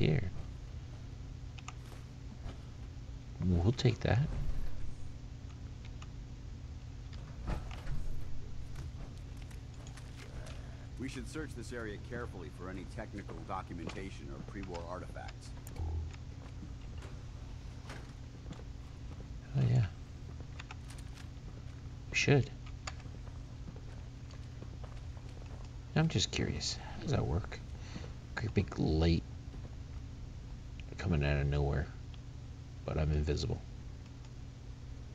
here. We'll take that. We should search this area carefully for any technical documentation or pre-war artifacts. Oh yeah. We should. I'm just curious. How does that work? Great big light coming out of nowhere, but I'm invisible.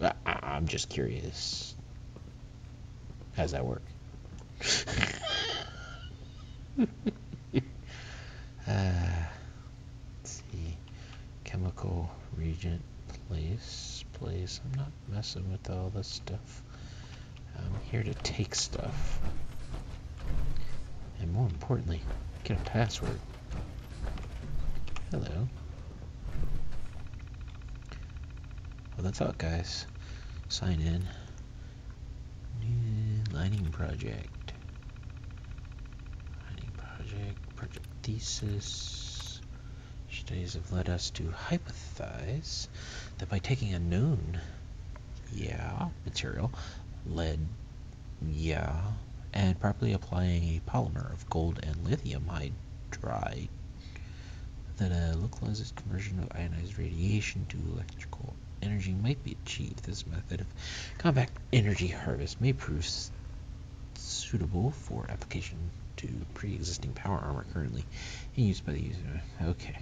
I, I'm just curious. How's that work? uh, let's see. Chemical reagent place. Place. I'm not messing with all this stuff. I'm here to take stuff. And more importantly, get a password. Hello. Well, that's all, guys. Sign in. New lighting project. Lighting project. Project thesis. Studies have led us to hypothesize that by taking a known, yeah, material, lead, yeah, and properly applying a polymer of gold and lithium hydride, that a localized conversion of ionized radiation to electrical energy might be achieved. This method of compact energy harvest may prove suitable for application to pre-existing power armor currently in use by the user. Okay.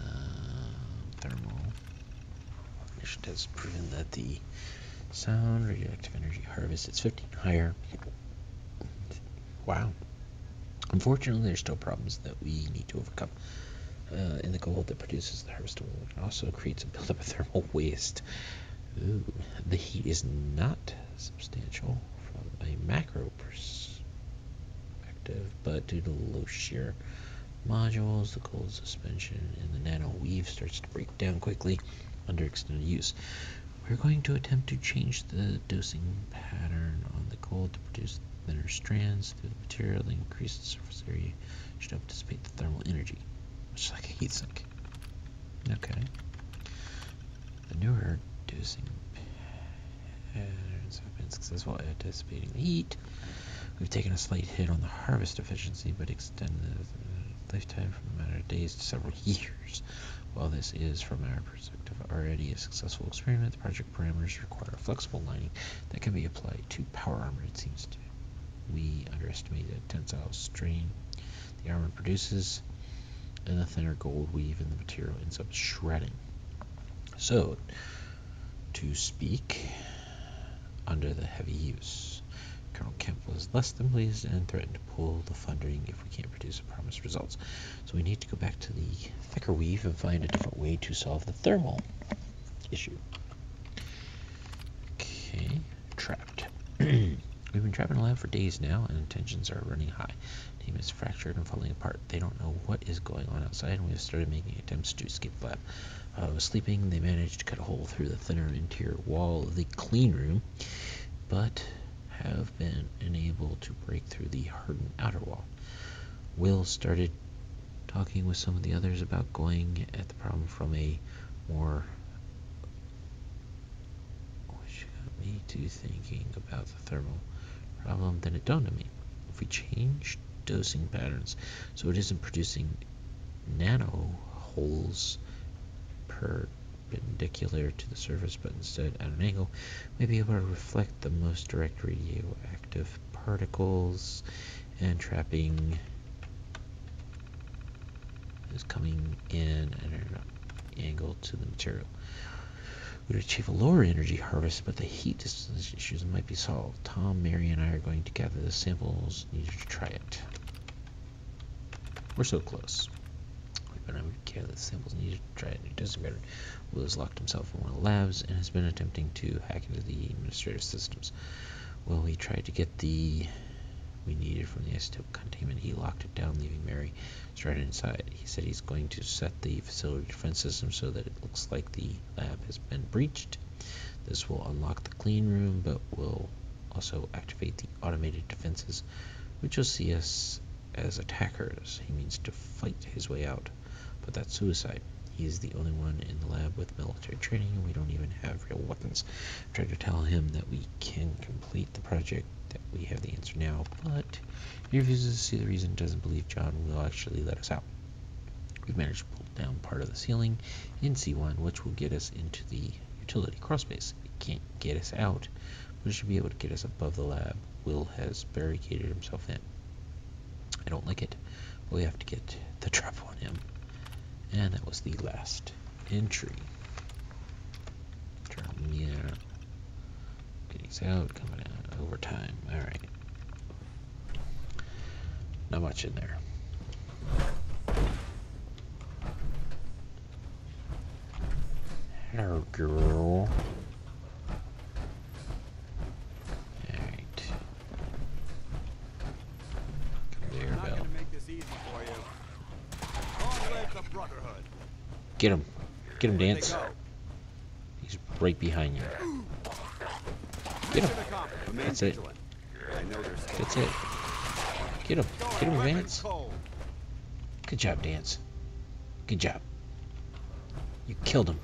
Uh, thermal. Mission has proven that the sound radioactive energy harvest is 15 higher. Wow. Unfortunately, there's still problems that we need to overcome. Uh, in the gold that produces the harvestable, it also creates a buildup of thermal waste. Ooh, the heat is not substantial from a macro perspective, but due to low shear modulus, the gold suspension in the nano weave starts to break down quickly under extended use. We're going to attempt to change the dosing pattern on the gold to produce thinner strands through the material that increase the surface area should help dissipate the thermal energy, much like a heat sink. Okay. The newer dosing patterns have been successful at dissipating the heat. We've taken a slight hit on the harvest efficiency, but extended the lifetime from a matter of days to several years. While this is, from our perspective, already a successful experiment, the project parameters require a flexible lining that can be applied to power armor, it seems to. We underestimate the tensile strain the armor produces, and the thinner gold weave in the material ends up shredding. So, to speak, under the heavy use. Colonel Kemp was less than pleased and threatened to pull the funding if we can't produce the promised results. So we need to go back to the thicker weave and find a different way to solve the thermal issue. Okay, trapped. We've been trapped in a lab for days now, and tensions are running high. Team is fractured and falling apart. They don't know what is going on outside, and we have started making attempts to escape the lab. While I was sleeping, they managed to cut a hole through the thinner interior wall of the clean room, but have been unable to break through the hardened outer wall. Will started talking with some of the others about going at the problem from a more which got me to thinking about the thermal problem then it dawned on me if we change dosing patterns so it isn't producing nano holes perpendicular to the surface but instead at an angle may be able to reflect the most direct radioactive particles and trapping is coming in at an angle to the material. We would achieve a lower energy harvest, but the heat distance issues might be solved. Tom, Mary, and I are going to gather the samples needed to try it. We're so close but I'm careless. Samples needed to try it. It doesn't matter. Will has locked himself in one of the labs and has been attempting to hack into the administrative systems. Well, we tried to get the we needed from the isotope containment. He locked it down, leaving Mary stranded inside. He said he's going to set the facility defense system so that it looks like the lab has been breached. This will unlock the clean room, but will also activate the automated defenses, which will see us as attackers. He means to fight his way out, but that's suicide. He is the only one in the lab with military training, and we don't even have real weapons. I've tried to tell him that we can complete the project, that we have the answer now, but he refuses to see the reason, doesn't believe John will actually let us out. We've managed to pull down part of the ceiling in C1, which will get us into the utility crawlspace. It can't get us out, but it should be able to get us above the lab. Will has barricaded himself in. I don't like it, we have to get the trap on him. And that was the last entry. Turn Getting out, coming out, overtime. Alright. Not much in there. Hello, girl. Get him. Get him, Danse. He's right behind you. Get him. That's it. That's it. Get him. Get him, Vance. Good job, Danse. Good job. You killed him.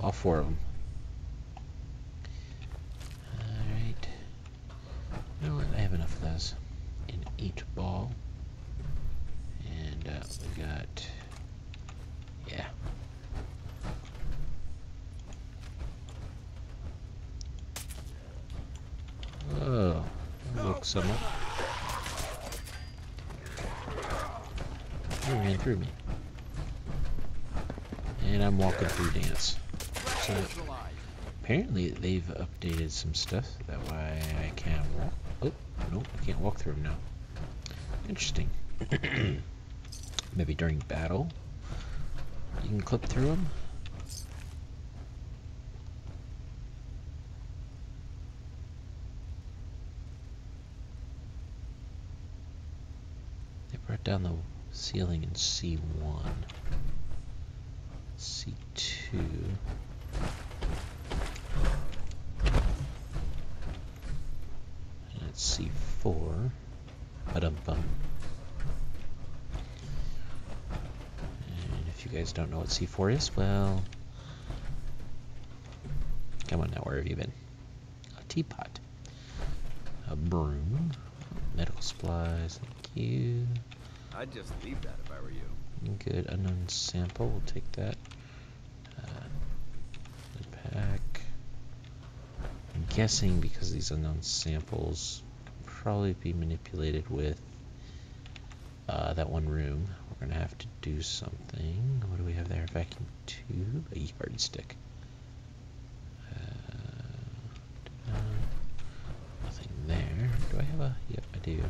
All four of them. Alright. You know what? I have enough of those. An eight ball. And uh, we got... Yeah. Oh, look somewhat. He ran through me. And I'm walking through Danse. So apparently they've updated some stuff. That way I can't walk. Oh, nope, I can't walk through them now. Interesting. Maybe during battle you can clip through them. They brought down the ceiling in C1. C2. And it's C4. Ba-dum-bum. And if you guys don't know what C4 is, well... Come on now, where have you been? A teapot. A broom. Medical supplies, thank you. I'd just leave that if I were you. Good. Unknown sample. We'll take that. Uh, pack. I'm guessing because these unknown samples can probably be manipulated with uh, that one room. We're going to have to do something. What do we have there? Vacuum tube? A yardstick. Uh, nothing there. Do I have a... Yep, I do.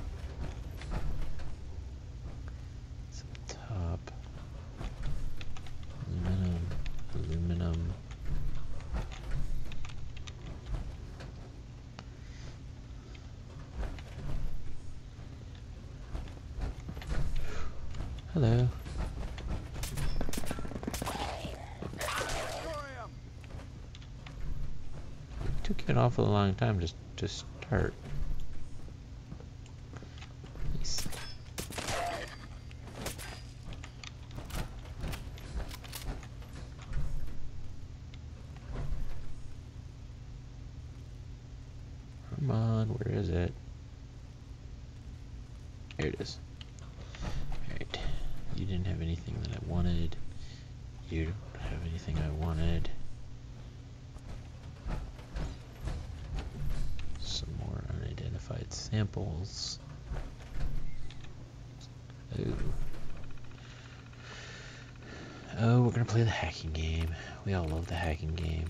top. Aluminum, aluminum. Hello. It took you an awful long time just to start. Oh. Oh, we're gonna play the hacking game. We all love the hacking game.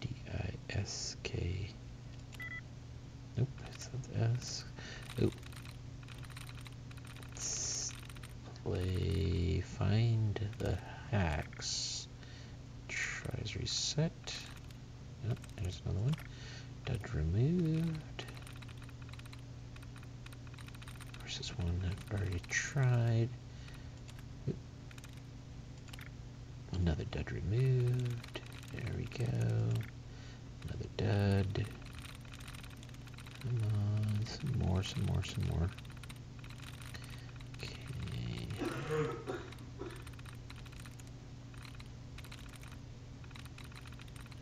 D-I-S-K. Nope, it's not S. Oh. Let's play Find the Hacks tries reset. Yep, there's another one. Dud removed. Versus one I've already tried. Oop. Another dud removed. There we go. More, some more, some more. Okay.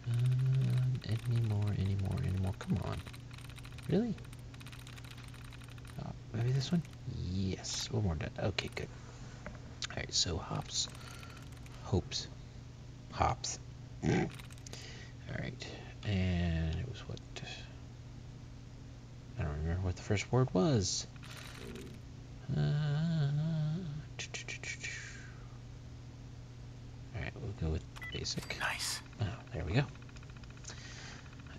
Um, any more, any more, any more. Come on. Really? Uh, maybe this one? Yes. One more done. Okay, good. Alright, so hops. Hopes. Hops. Alright. And it was what? I don't remember what the first word was. Uh, Alright, we'll go with basic. Nice. Oh, there we go.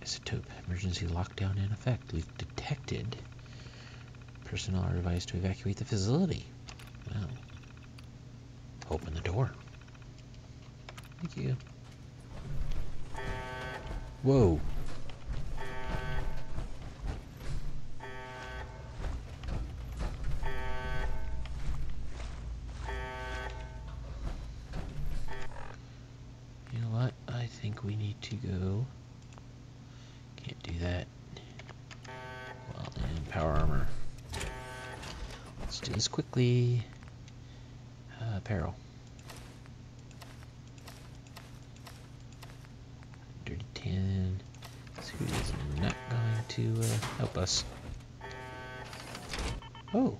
Isotope emergency lockdown in effect. We've detected. Personnel are advised to evacuate the facility. Well, open the door. Thank you. Whoa. Think we need to go. Can't do that. Well, and power armor. Let's do this quickly. Uh, apparel. Dirty tan. Who is not going to uh, help us? Oh.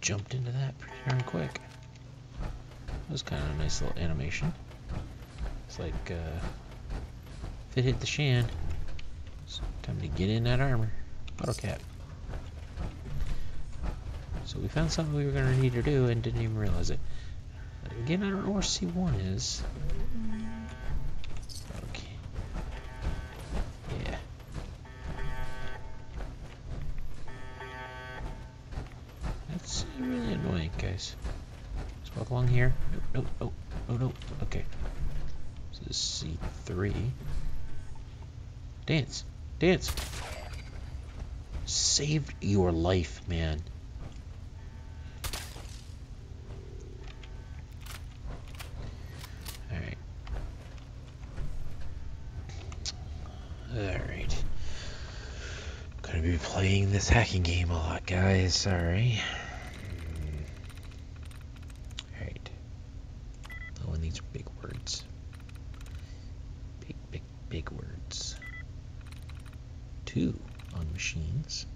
Jumped into that pretty darn quick. That was kind of a nice little animation. It's like, uh, if it hit the shan, it's time to get in that armor. Auto cap. So we found something we were going to need to do and didn't even realize it. Again, I don't know where C1 is. Okay. Yeah. That's really annoying, guys. Let's walk along here. No, no, no, oh, no. Okay. This is C3. Danse. Danse. Saved your life, man. Alright. Alright. Gonna be playing this hacking game a lot, guys. Sorry. Alright. Oh, and these are big words. Big, big, big words. Two on machines.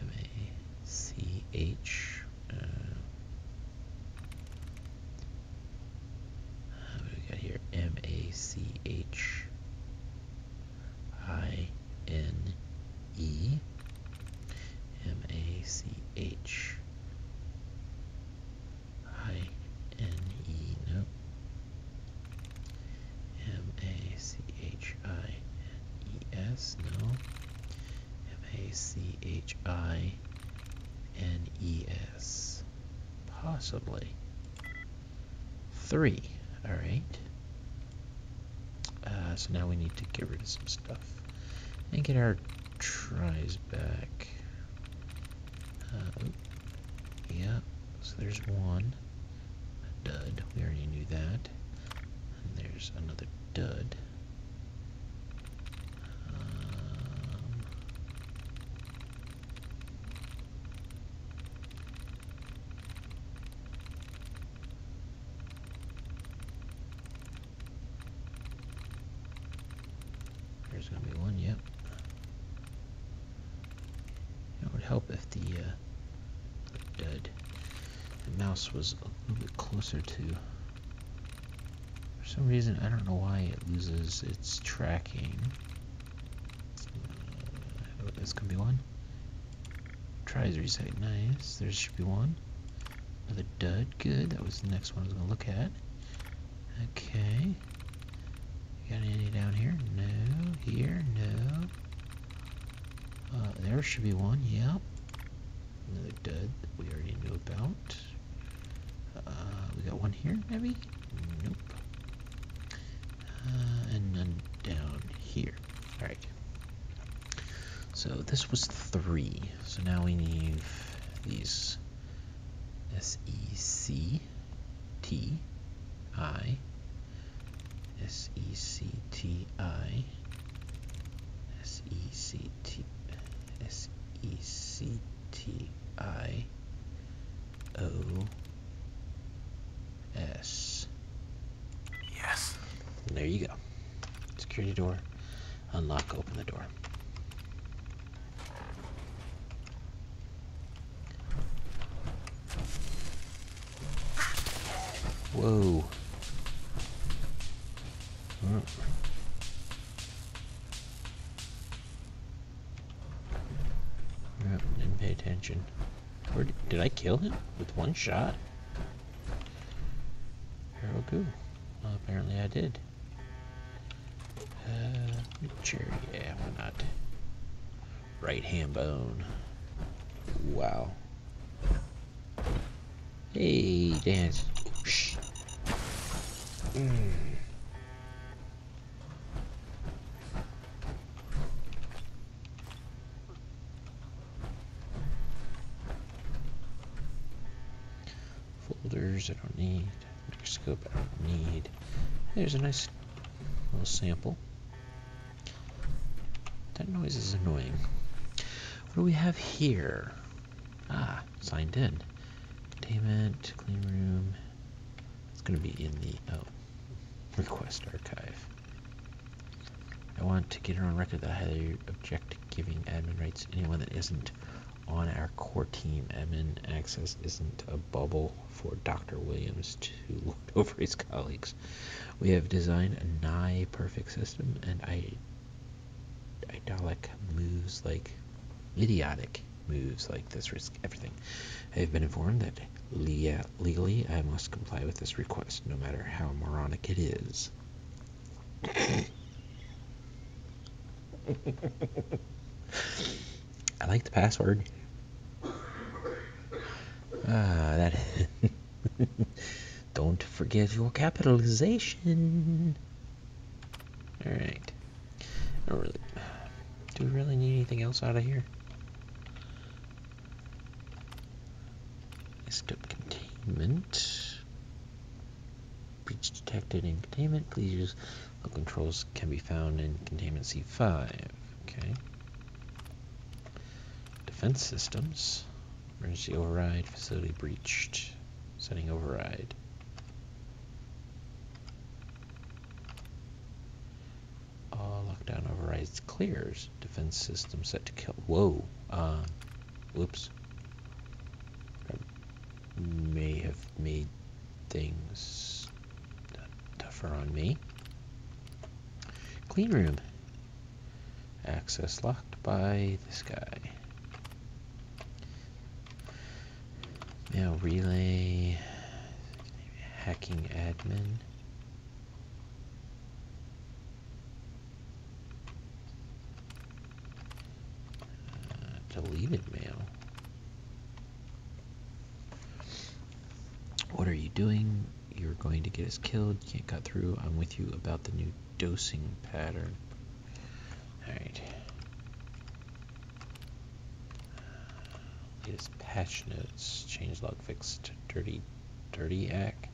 M A C H. Uh, what do we got here? M A C H I N E. M A C H I N E. No. M A C H I N E S. No. M A C H I N E S. Possibly. Three. Alright. Uh, so now we need to get rid of some stuff. And get our tries back. Uh, oop. yeah. So there's one. A dud. We already knew that. And there's another dud. Um, there's gonna be one, yep. It would help if the, uh, the dud, the mouse was a little bit closer to for some reason, I don't know why it loses its tracking. Uh, this can be one. Tries reset. Nice. There should be one. Another dud. Good. That was the next one I was going to look at. Okay. Got any down here? No. Here? No. Uh, there should be one. Yep. Another dud that we already knew about. Uh, we got one here, maybe? Nope. Uh, and none down here. Alright. So this was three. So now we need these S E C T I S E C T I S E C T S E C T I O S. Yes. There you go. Security door. Unlock, open the door. Whoa. Hmm. Yep, didn't pay attention. Where did, did I kill him with one shot? Hirogu. Well, apparently I did. Uh, chair, yeah, why not? Right hand bone. Wow. Hey, Danse. Shh. Mm. Folders I don't need. Microscope I don't need. There's a nice little sample. That noise is annoying. What do we have here? Ah, signed in. Containment, clean room. It's going to be in the oh, request archive. I want to get it on record that I highly object to giving admin rights to anyone that isn't on our core team. Admin access isn't a bubble for Dr. Williams to lord over his colleagues. We have designed a nigh perfect system, and I moves like idiotic moves like this risk everything. I have been informed that legally I must comply with this request, no matter how moronic it is. I like the password. Ah, that. Don't forget your capitalization. Alright. Really, do we really need anything else out of here? Step containment. Breach detected in containment. Please use controls can be found in containment C5. Okay. Defense systems. Emergency override. Facility breached. Setting override. Lockdown overrides clears. Defense system set to kill. Whoa. Uh, whoops. I may have made things tougher on me. Clean room. Access locked by this guy. Mail relay. Hacking admin. Uh, deleted mail. What are you doing? You're going to get us killed. You can't cut through. I'm with you about the new dosing pattern. Alright. Latest patch notes. Change log fix to dirty dirty act.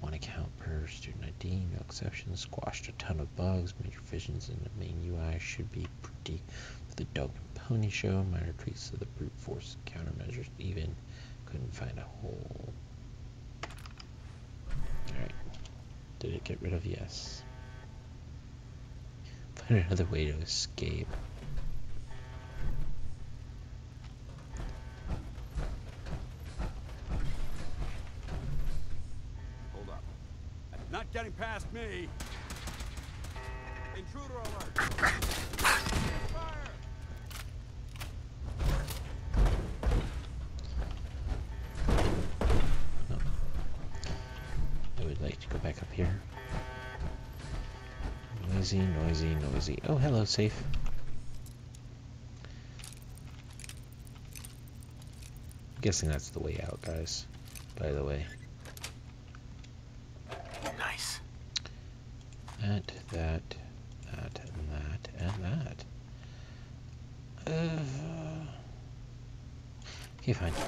One account per student ID, no exceptions. Squashed a ton of bugs. Major revisions in the main UI should be pretty for the dog and pony show. Minor tweaks to the brute force countermeasures. Even couldn't find a hole. Alright. Did it get rid of yes? Find another way to escape. Noisy, noisy, noisy. Oh, hello, safe. I'm guessing that's the way out, guys. By the way. Nice. That, that, that, and that, and that. Uh, okay, fine.